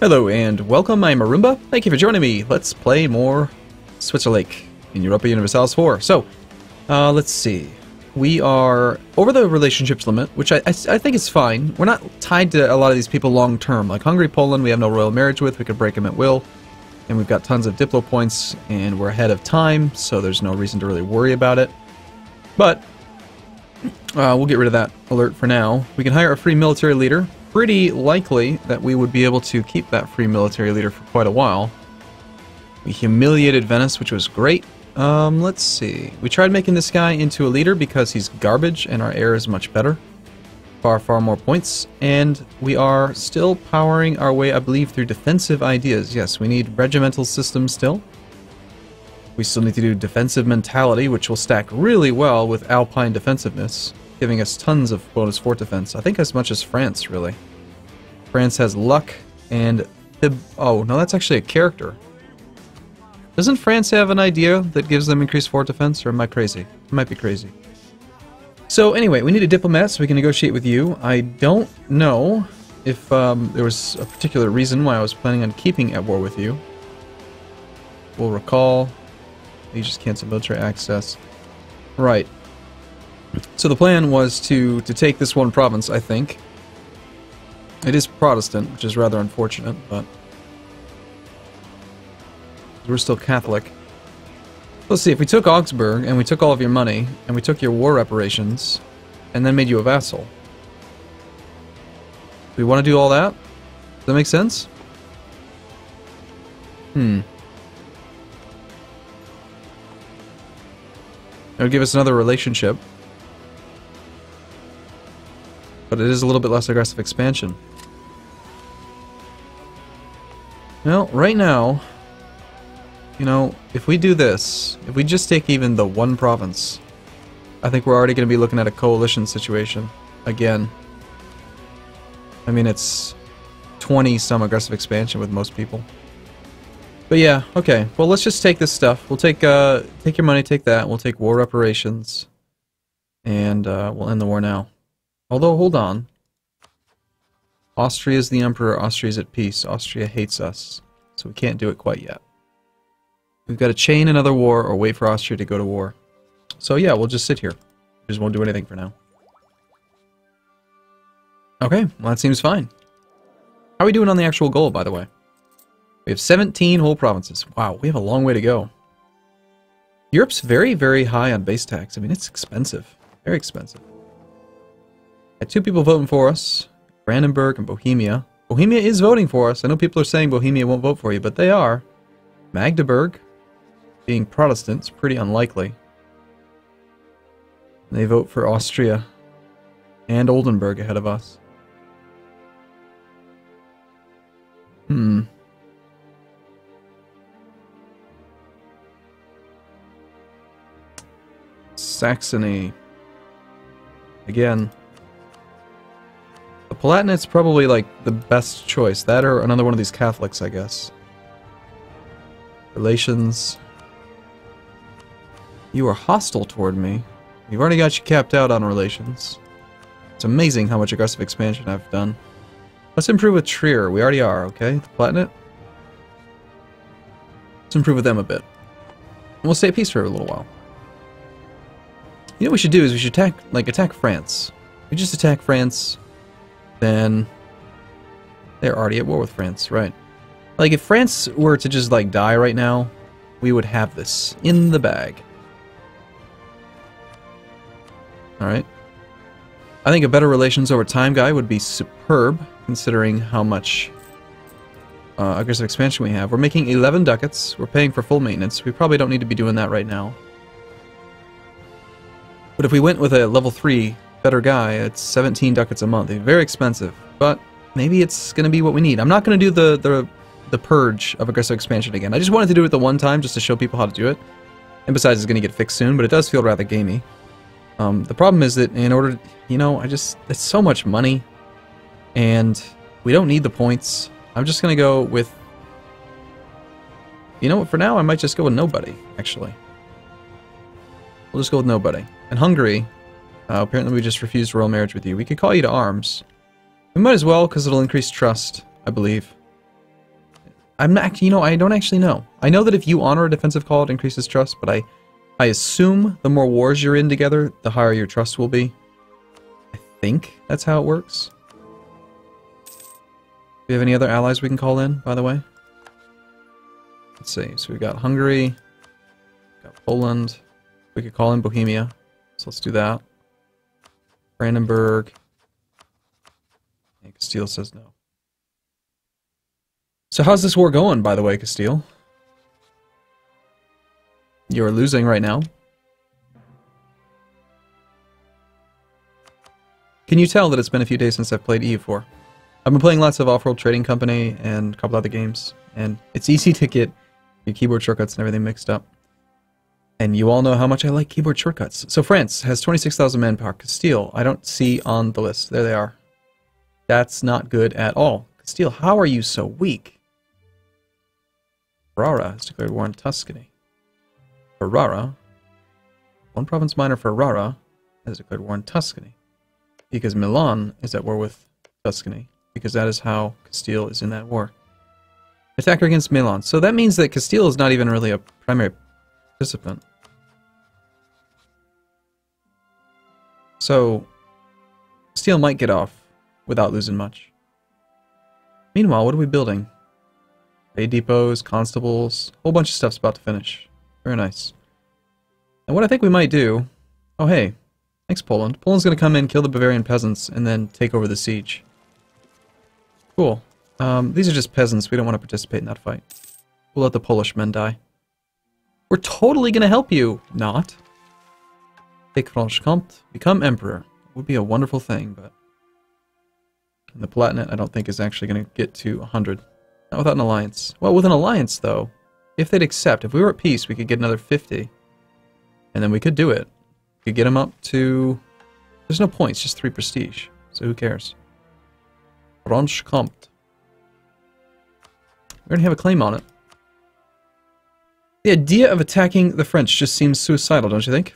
Hello and welcome, I'm Arumba. Thank you for joining me. Let's play more Switzerlake in Europa Universalis 4. So, uh, let's see. We are over the relationships limit, which I, I, I, think is fine. We're not tied to a lot of these people long term. Like Hungary, Poland, we have no royal marriage with. We could break them at will. And we've got tons of Diplo points, and we're ahead of time, so there's no reason to really worry about it. But, uh, we'll get rid of that alert for now. We can hire a free military leader. Pretty likely that we would be able to keep that free military leader for quite a while. We humiliated Venice, which was great. Um, let's see. We tried making this guy into a leader because he's garbage and our heir is much better. Far, far more points. And we are still powering our way, I believe, through defensive ideas. Yes, we need regimental systems still. We still need to do defensive mentality, which will stack really well with alpine defensiveness, giving us tons of bonus fort defense. I think as much as France, really. France has luck and... Oh, no, that's actually a character. Doesn't France have an idea that gives them increased fort defense, or am I crazy? I might be crazy. So anyway, we need a diplomat so we can negotiate with you. I don't know if um, there was a particular reason why I was planning on keeping at war with you. We'll recall. You just cancel military access. Right. So the plan was to, to take this one province, I think. It is Protestant, which is rather unfortunate, but... We're still Catholic. Let's see, if we took Augsburg, and we took all of your money, and we took your war reparations, and then made you a vassal. We want to do all that? Does that make sense? Hmm. It would give us another relationship. But it is a little bit less aggressive expansion. Well, right now, you know, if we do this, if we just take even the one province, I think we're already going to be looking at a coalition situation again. I mean, it's 20 some aggressive expansion with most people. But yeah, okay. Well, let's just take this stuff. We'll take uh, take your money, take that. We'll take war reparations, and uh, we'll end the war now. Although, hold on. Austria is the emperor. Austria is at peace. Austria hates us, so we can't do it quite yet. We've got to chain another war or wait for Austria to go to war. So yeah, we'll just sit here. We just won't do anything for now. Okay, well that seems fine. How are we doing on the actual goal, by the way? We have 17 whole provinces. Wow, we have a long way to go. Europe's very, very high on base tax. I mean, it's expensive. Very expensive. Had two people voting for us. Brandenburg and Bohemia. Bohemia is voting for us. I know people are saying Bohemia won't vote for you, but they are. Magdeburg, being Protestants, pretty unlikely. They vote for Austria and Oldenburg ahead of us. Hmm. Saxony. Again. The Palatinate is probably like the best choice. That or another one of these Catholics, I guess. Relations. You are hostile toward me. You've already got you capped out on relations. It's amazing how much aggressive expansion I've done. Let's improve with Trier. We already are, okay? The Palatinate. Let's improve with them a bit. we'll stay at peace for a little while. You know what we should do is we should attack, like, attack France. We just attack France, then they're already at war with France, right? Like, if France were to just, like, die right now, we would have this in the bag. Alright. I think a better relations over time guy would be superb, considering how much uh, aggressive expansion we have. We're making 11 ducats. We're paying for full maintenance. We probably don't need to be doing that right now. But if we went with a level 3 better guy, it's 17 ducats a month. Very expensive, but maybe it's going to be what we need. I'm not going to do the, the, the purge of aggressive expansion again. I just wanted to do it the one time just to show people how to do it. And besides, it's going to get fixed soon, but it does feel rather gamey. Um, the problem is that in order, you know, I just, it's so much money, and we don't need the points. I'm just going to go with, you know what, for now I might just go with nobody, actually. We'll just go with nobody. And Hungary, uh, apparently we just refused royal marriage with you. We could call you to arms. We might as well, because it'll increase trust, I believe. I'm not, you know, I don't actually know. I know that if you honor a defensive call, it increases trust, but I, I assume the more wars you're in together, the higher your trust will be. I think that's how it works. Do we have any other allies we can call in, by the way? Let's see. So we've got Hungary, got Poland. We could call in Bohemia. So let's do that. Brandenburg. And Castile says no. So how's this war going, by the way, Castile? You're losing right now. Can you tell that it's been a few days since I've played EU4? I've been playing lots of Off-World Trading Company and a couple other games, and it's easy to get your keyboard shortcuts and everything mixed up. And you all know how much I like keyboard shortcuts. So France has 26,000 manpower. Castile, I don't see on the list. There they are. That's not good at all. Castile, how are you so weak? Ferrara has declared war on Tuscany. Ferrara, one province minor Ferrara, has declared war on Tuscany. Because Milan is at war with Tuscany. Because that is how Castile is in that war. Attacker against Milan. So that means that Castile is not even really a primary participant. So, steel might get off without losing much. Meanwhile, what are we building? Bay depots, constables, a whole bunch of stuff's about to finish. Very nice. And what I think we might do... Oh, hey. Thanks, Poland. Poland's to come in, kill the Bavarian peasants, and then take over the siege. Cool. Um, these are just peasants. We don't want to participate in that fight. We'll let the Polish men die. We're totally to help you. Not. Take Franche-Comte. Become emperor. Would be a wonderful thing, but... And the Palatinate, I don't think, is actually going to get to 100. Not without an alliance. Well, with an alliance, though, if they'd accept, if we were at peace, we could get another 50. And then we could do it. We could get them up to... There's no points, just 3 prestige. So who cares? Franche-Comte. We already have a claim on it. The idea of attacking the French just seems suicidal, don't you think?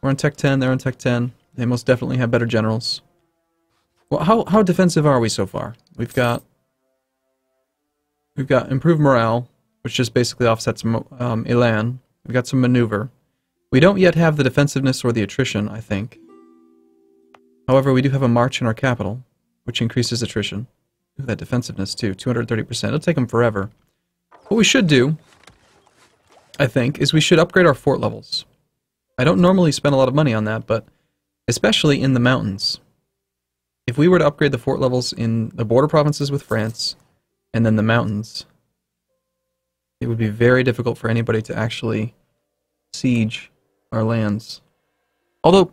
We're on Tech 10, they're on Tech 10. They most definitely have better generals. Well, how, how defensive are we so far? We've got... We've got improved morale, which just basically offsets um, Elan. We've got some maneuver. We don't yet have the defensiveness or the attrition, I think. However, we do have a march in our capital, which increases attrition. Ooh, that defensiveness too, 230%. It'll take them forever. What we should do, I think, is we should upgrade our fort levels. I don't normally spend a lot of money on that, but especially in the mountains. If we were to upgrade the fort levels in the border provinces with France, and then the mountains, it would be very difficult for anybody to actually siege our lands. Although,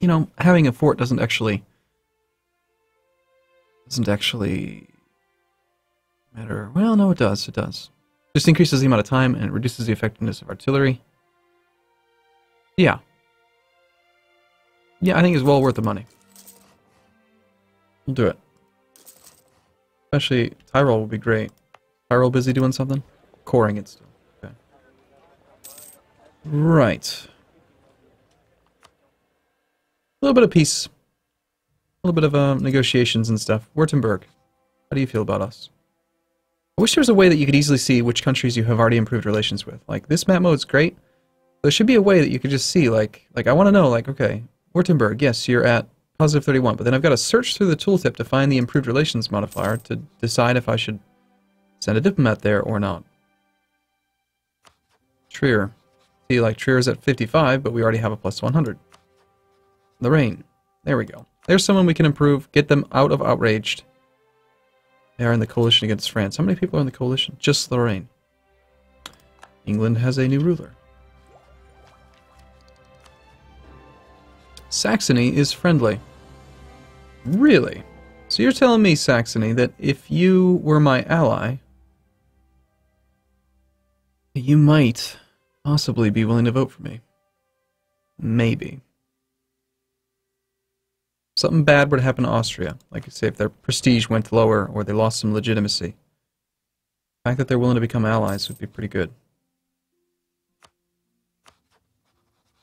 you know, having a fort doesn't actually doesn't actually matter. Well, no, it does. It does. Just increases the amount of time and it reduces the effectiveness of artillery. Yeah. Yeah, I think it's well worth the money. We'll do it. Especially Tyrol will be great. Tyrol busy doing something? Coring it still. Okay. Right. A little bit of peace a little bit of uh, negotiations and stuff. Württemberg, how do you feel about us? I wish there was a way that you could easily see which countries you have already improved relations with. Like, this map mode's great. There should be a way that you could just see, like, like I want to know, like, okay, Württemberg, yes, you're at positive 31, but then I've got to search through the tooltip to find the improved relations modifier to decide if I should send a diplomat there or not. Trier. See, like, Trier's at 55, but we already have a plus 100. Lorraine. There we go. There's someone we can improve. Get them out of outraged. They are in the coalition against France. How many people are in the coalition? Just Lorraine. England has a new ruler. Saxony is friendly. Really? So you're telling me, Saxony, that if you were my ally, you might possibly be willing to vote for me. Maybe something bad to happen to Austria, like I say, if their prestige went lower or they lost some legitimacy, the fact that they're willing to become allies would be pretty good.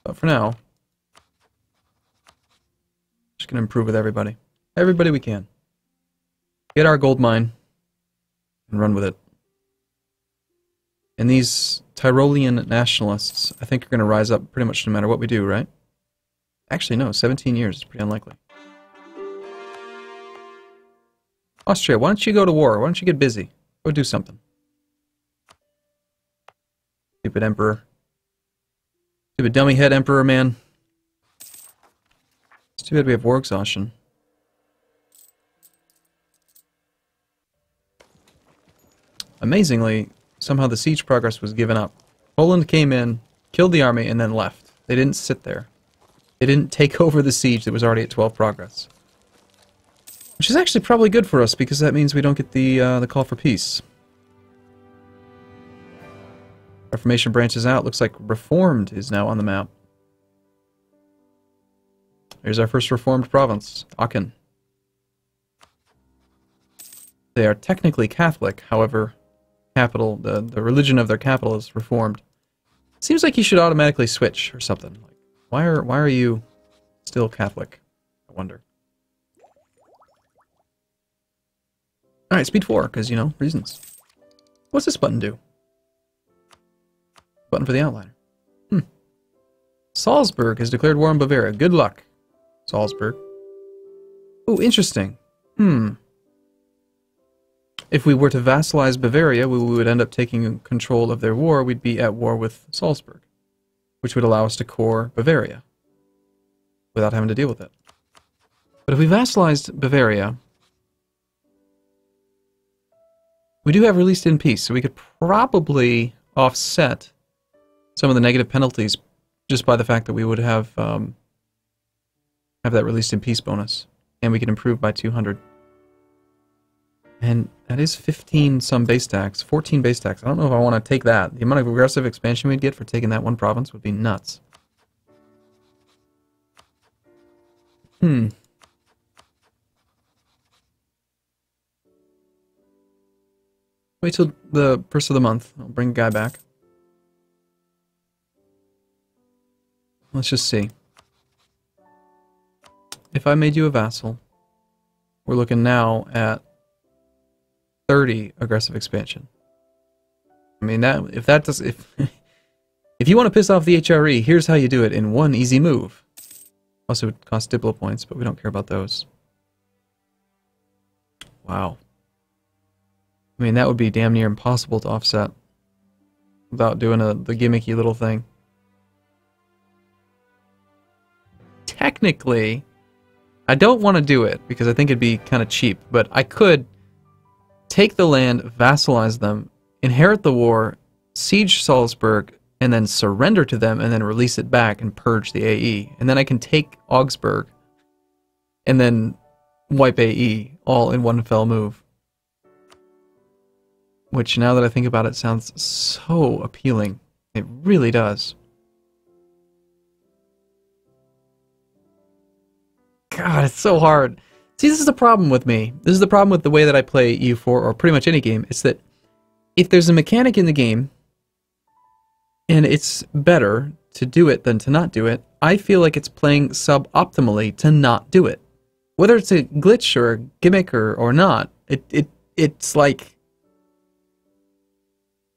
But for now, just gonna improve with everybody. Everybody we can. Get our gold mine and run with it. And these Tyrolean nationalists, I think, are going to rise up pretty much no matter what we do, right? Actually, no, 17 years is pretty unlikely. Austria, why don't you go to war? Why don't you get busy? Go do something. Stupid emperor. Stupid dummy head emperor, man. It's too bad we have war exhaustion. Amazingly, somehow the siege progress was given up. Poland came in, killed the army, and then left. They didn't sit there. They didn't take over the siege that was already at 12 progress. Which is actually probably good for us, because that means we don't get the, uh, the call for peace. Reformation branches out. Looks like Reformed is now on the map. Here's our first Reformed province, Aachen. They are technically Catholic, however, capital, the, the religion of their capital is Reformed. Seems like you should automatically switch or something. Like, why are why are you still Catholic? I wonder. All right, speed four, because you know reasons. What's this button do? Button for the outliner. Hmm. Salzburg has declared war on Bavaria. Good luck, Salzburg. Oh, interesting. Hmm. If we were to vassalize Bavaria, we would end up taking control of their war. We'd be at war with Salzburg, which would allow us to core Bavaria without having to deal with it. But if we vassalized Bavaria, we do have released in peace, so we could probably offset some of the negative penalties just by the fact that we would have um, have that released in peace bonus, and we can improve by 200. And that is 15 some base tax, 14 base tax. I don't know if I want to take that. The amount of aggressive expansion we'd get for taking that one province would be nuts. Hmm. Wait till the first of the month. I'll bring Guy back. Let's just see. If I made you a vassal, we're looking now at 30 aggressive expansion. I mean that if that does if if you want to piss off the HRE, here's how you do it in one easy move. Also it costs Diplo points, but we don't care about those. Wow. I mean that would be damn near impossible to offset without doing a the gimmicky little thing. Technically, I don't want to do it because I think it'd be kind of cheap, but I could take the land, vassalize them, inherit the war, siege Salzburg, and then surrender to them, and then release it back and purge the AE. And then I can take Augsburg and then wipe AE all in one fell move. Which, now that I think about it, sounds so appealing. It really does. God, it's so hard. See, this is the problem with me. This is the problem with the way that I play EU4 or pretty much any game. It's that if there's a mechanic in the game and it's better to do it than to not do it, I feel like it's playing suboptimally to not do it. Whether it's a glitch or a gimmick or, or not, it, it it's like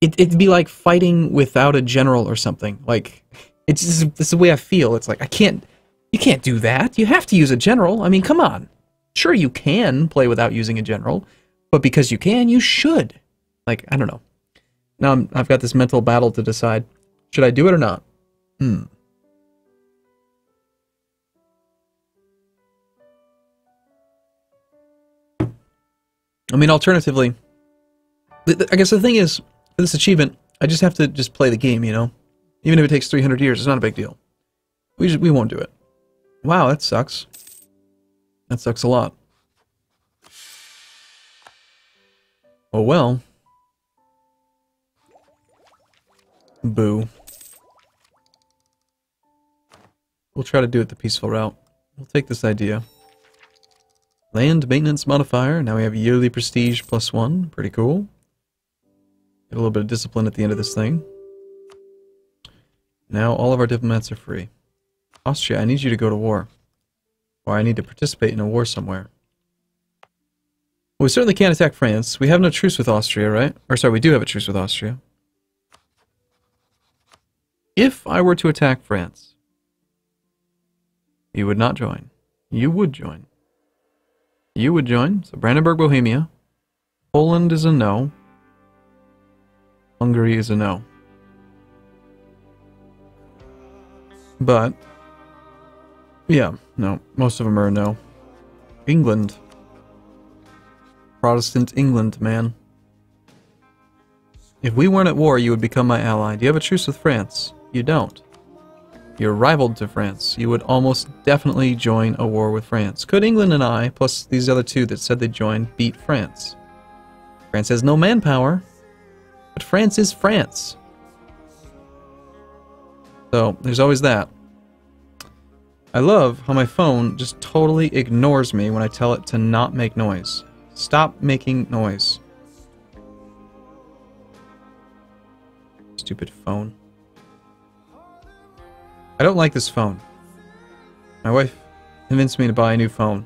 it, it'd be like fighting without a general or something. Like it's just this is the way I feel. It's like I can't you can't do that. You have to use a general. I mean, come on. Sure, you can play without using a general, but because you can, you should. Like, I don't know. Now I'm, I've got this mental battle to decide. Should I do it or not? Hmm. I mean, alternatively, I guess the thing is, for this achievement, I just have to just play the game, you know? Even if it takes 300 years, it's not a big deal. We, just, we won't do it. Wow, that sucks. That sucks a lot. Oh well. Boo. We'll try to do it the peaceful route. We'll take this idea. Land maintenance modifier. Now we have yearly prestige plus one. Pretty cool. Get a little bit of discipline at the end of this thing. Now all of our diplomats are free. Austria, I need you to go to war. Or I need to participate in a war somewhere. Well, we certainly can't attack France. We have no truce with Austria, right? Or sorry, we do have a truce with Austria. If I were to attack France, you would not join. You would join. You would join. So Brandenburg, Bohemia. Poland is a no. Hungary is a no. But, yeah, no. Most of them are no. England. Protestant England, man. If we weren't at war, you would become my ally. Do you have a truce with France? You don't. You're rivaled to France. You would almost definitely join a war with France. Could England and I, plus these other two that said they'd join, beat France? France has no manpower, but France is France. So, there's always that. I love how my phone just totally ignores me when I tell it to not make noise. Stop making noise. Stupid phone. I don't like this phone. My wife convinced me to buy a new phone.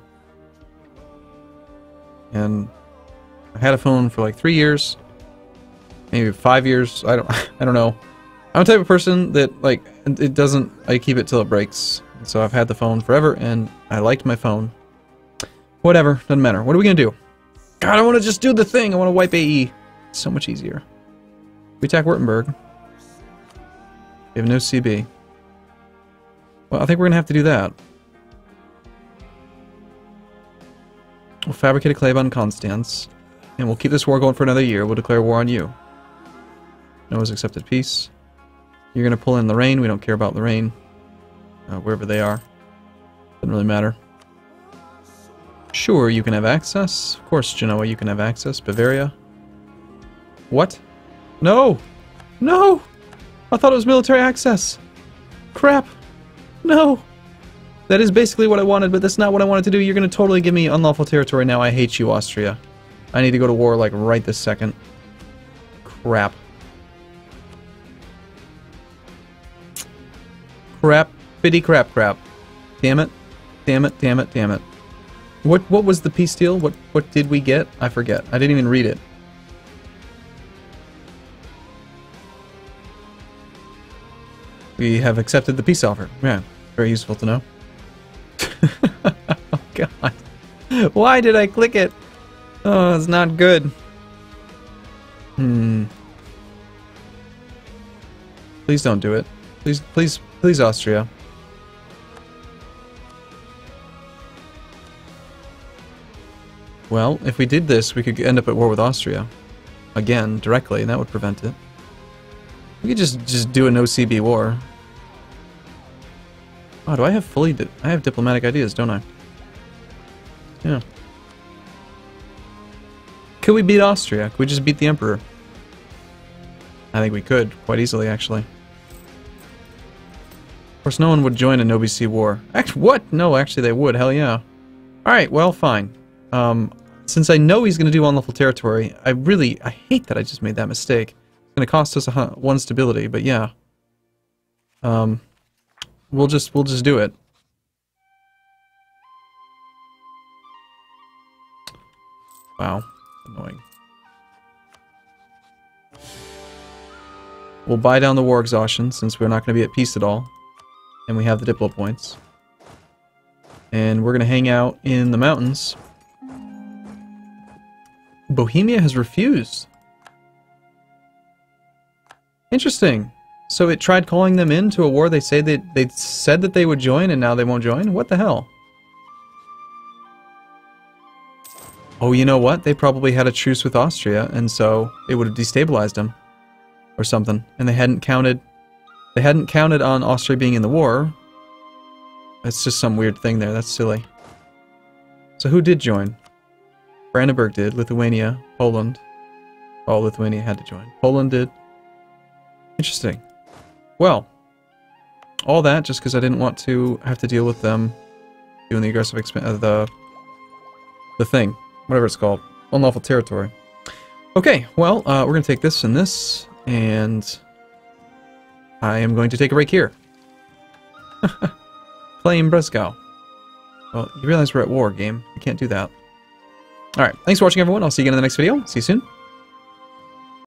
And I had a phone for like three years, maybe five years. I don't, I don't know. I'm the type of person that like it doesn't. I keep it till it breaks. So I've had the phone forever, and I liked my phone. Whatever, doesn't matter. What are we gonna do? God, I want to just do the thing. I want to wipe AE. It's so much easier. We attack Württemberg. We have no CB. Well, I think we're to have to do that. We'll fabricate a claim on Constance. And we'll keep this war going for another year. We'll declare war on you. Noah's accepted peace. You're to pull in Lorraine. We don't care about Lorraine. Uh, wherever they are. Doesn't really matter. Sure, you can have access. Of course, Genoa, you can have access. Bavaria. What? No! No! I thought it was military access. Crap. No. That is basically what I wanted, but that's not what I wanted to do. You're going to totally give me unlawful territory now. I hate you, Austria. I need to go to war, like, right this second. Crap. Crap. Bitty crap crap. Damn it. Damn it, damn it, damn it. What what was the peace deal? What what did we get? I forget. I didn't even read it. We have accepted the peace offer. Yeah, very useful to know. oh god. Why did I click it? Oh, it's not good. Hmm. Please don't do it. Please, please, please, Austria. Well, if we did this, we could end up at war with Austria. Again, directly, and that would prevent it. We could just just do a no CB war. Oh, do I have fully... I have diplomatic ideas, don't I? Yeah. Could we beat Austria? Could we just beat the Emperor? I think we could, quite easily, actually. Of course, no one would join a no CB war. Actually, what? No, actually they would. Hell yeah. Alright, well, fine. Um, since I know he's going to do unlawful territory, I really... I hate that I just made that mistake. It's going to cost us one stability, but yeah. Um, We'll just we'll just do it. Wow, annoying. We'll buy down the war exhaustion since we're not going to be at peace at all. And we have the Diplo points. And we're going to hang out in the mountains. Bohemia has refused. Interesting. So it tried calling them into a war they say they, they said that they would join and now they won't join? What the hell? Oh, you know what? They probably had a truce with Austria and so it would have destabilized them. Or something. And they hadn't counted... They hadn't counted on Austria being in the war. That's just some weird thing there. That's silly. So who did join? Brandenburg did. Lithuania. Poland. Oh, Lithuania had to join. Poland did. Interesting. Well, all that just because I didn't want to have to deal with them doing the aggressive exp uh, the the thing, whatever it's called, unlawful territory. Okay, well, uh, we're gonna take this and this, and I am going to take a break here. Playing Breisgau. Well, you realize we're at war, game. You can't do that. Alright, thanks for watching, everyone. I'll see you again in the next video. See you soon.